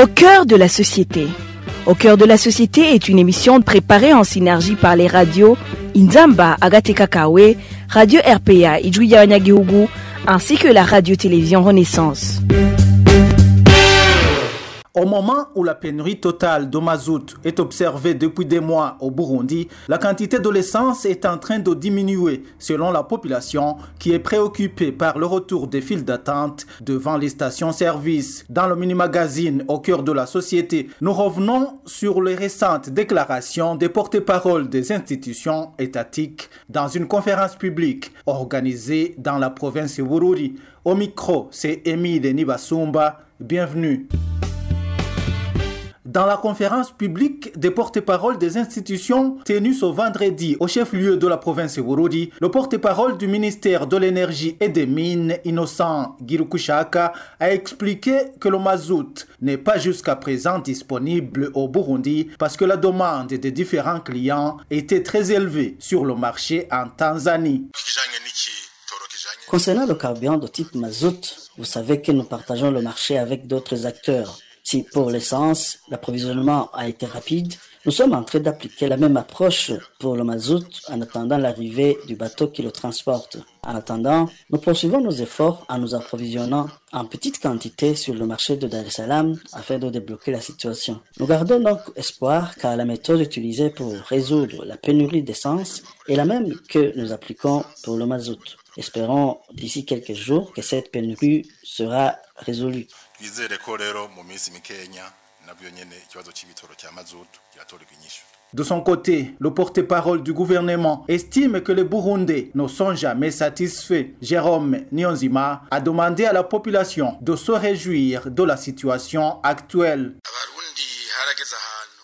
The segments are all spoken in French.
Au cœur de la société. Au cœur de la société est une émission préparée en synergie par les radios Inzamba Agateka Kawe, Radio RPA Ijuya Wanyagihugu, ainsi que la radio-télévision Renaissance. Au moment où la pénurie totale de mazout est observée depuis des mois au Burundi, la quantité de l'essence est en train de diminuer selon la population qui est préoccupée par le retour des files d'attente devant les stations-service. Dans le mini-magazine au cœur de la société, nous revenons sur les récentes déclarations des porte-paroles des institutions étatiques dans une conférence publique organisée dans la province de Bururi. Au micro, c'est Émile Nibasumba. Bienvenue. Dans la conférence publique des porte-paroles des institutions tenue ce vendredi au chef-lieu de la province Bururi, le porte-parole du ministère de l'énergie et des mines, Innocent Girukushaka, a expliqué que le mazout n'est pas jusqu'à présent disponible au Burundi parce que la demande des différents clients était très élevée sur le marché en Tanzanie. Concernant le carburant de type mazout, vous savez que nous partageons le marché avec d'autres acteurs. Si pour l'essence, l'approvisionnement a été rapide, nous sommes en train d'appliquer la même approche pour le mazout en attendant l'arrivée du bateau qui le transporte. En attendant, nous poursuivons nos efforts en nous approvisionnant en petite quantité sur le marché de Dar es Salaam afin de débloquer la situation. Nous gardons donc espoir car la méthode utilisée pour résoudre la pénurie d'essence est la même que nous appliquons pour le mazout. Espérons d'ici quelques jours que cette pénurie sera résolue. De son côté, le porte-parole du gouvernement estime que les Burundais ne sont jamais satisfaits. Jérôme Nyonzima a demandé à la population de se réjouir de la situation actuelle.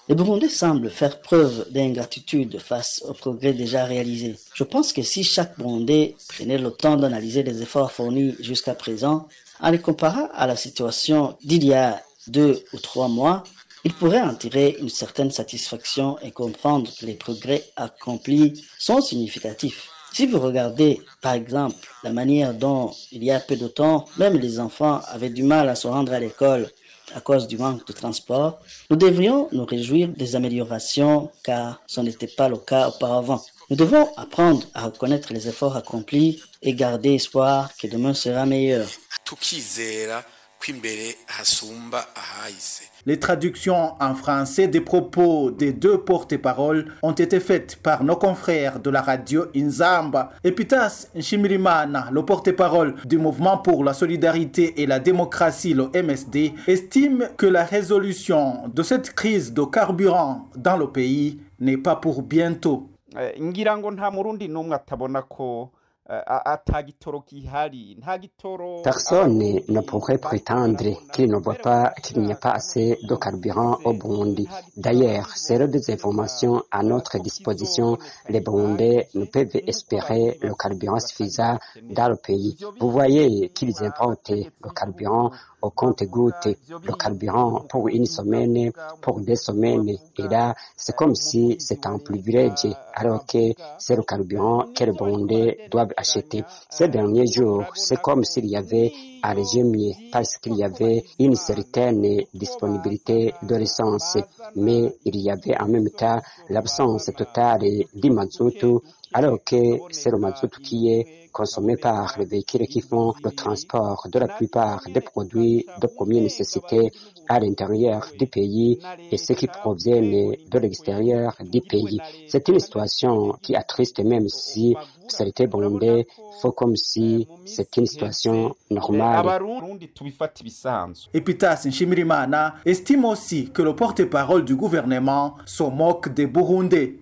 Les Burundais semblent faire preuve d'ingratitude face aux progrès déjà réalisés. Je pense que si chaque Burundais prenait le temps d'analyser les efforts fournis jusqu'à présent, en les comparant à la situation d'il y a deux ou trois mois, il pourrait en tirer une certaine satisfaction et comprendre que les progrès accomplis sont significatifs. Si vous regardez, par exemple, la manière dont, il y a peu de temps, même les enfants avaient du mal à se rendre à l'école à cause du manque de transport, nous devrions nous réjouir des améliorations car ce n'était pas le cas auparavant. Nous devons apprendre à reconnaître les efforts accomplis et garder espoir que demain sera meilleur. Les traductions en français des propos des deux porte-paroles ont été faites par nos confrères de la radio Inzamba. Epitas Nshimirimana, le porte-parole du mouvement pour la solidarité et la démocratie, le MSD, estime que la résolution de cette crise de carburant dans le pays n'est pas pour bientôt. Gitoro Personne ne pourrait prétendre qu'il ne voit pas qu'il n'y a pas assez de carburant au Burundi. D'ailleurs, selon des informations à notre disposition, les Burundais ne peuvent espérer le carburant suffisant dans le pays. Vous voyez qu'ils importent le carburant au compte-gouttes, le carburant pour une semaine, pour deux semaines. Et là, c'est comme si c'était un privilège, alors que c'est le carburant que les Burundais doivent acheter. Ces derniers jours, c'est comme s'il y avait un régime parce qu'il y avait une certaine disponibilité de l'essence, mais il y avait en même temps l'absence totale du alors que c'est le mazout qui est consommé par les véhicules qui font le transport de la plupart des produits de première nécessité à l'intérieur du pays et ceux qui proviennent de l'extérieur du pays. C'est une situation qui attriste même si c'était burundais, faut comme si c'est une situation normale. tubifata ibisanzwe Epitas Nshimirimana estime aussi que le porte-parole du gouvernement se moque des Burundais.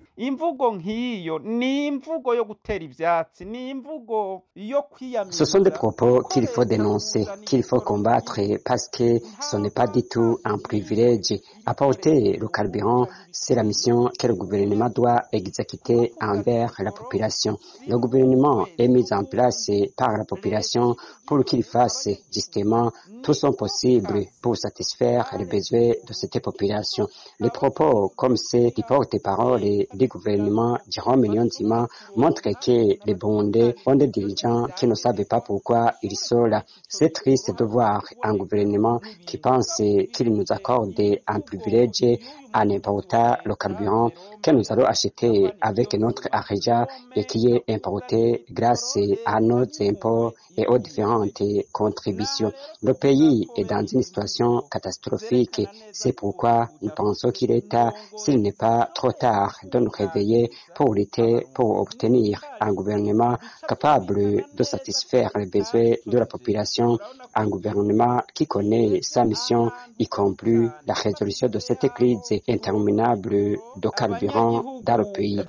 Ce sont des propos qu'il faut dénoncer, qu'il faut combattre parce que ce n'est pas du tout un privilège. Apporter le carburant, c'est la mission que le gouvernement doit exécuter envers la population. Le gouvernement est mis en place par la population pour qu'il fasse justement tout son possible pour satisfaire les besoins de cette population. Les propos comme ceux du porte-parole du du gouvernement Jérôme Niyonzima montre que les Burundais ont des dirigeants qui ne savent pas pourquoi ils sont là. C'est triste de voir un gouvernement qui pense qu'il nous accorde un privilège en important le carburant que nous allons acheter avec notre argent et qui est importé grâce à nos impôts et aux différentes contributions. Le pays est dans une situation catastrophique. C'est pourquoi nous pensons qu'il est temps, s'il n'est pas trop tard, de nous réveiller pour lutter, pour obtenir un gouvernement capable de satisfaire les besoins de la population, un gouvernement qui connaît sa mission, y compris la résolution de cette crise interminable de carburant dans le pays.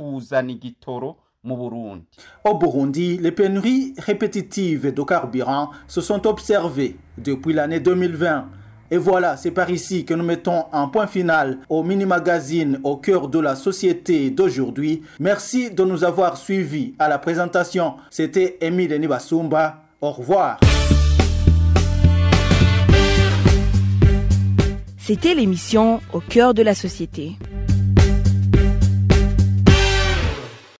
Au Burundi, les pénuries répétitives de carburant se sont observées depuis l'année 2020. Et voilà, c'est par ici que nous mettons un point final au mini-magazine au cœur de la société d'aujourd'hui. Merci de nous avoir suivis à la présentation. C'était Émile Nibasumba. Au revoir. C'était l'émission Au cœur de la société.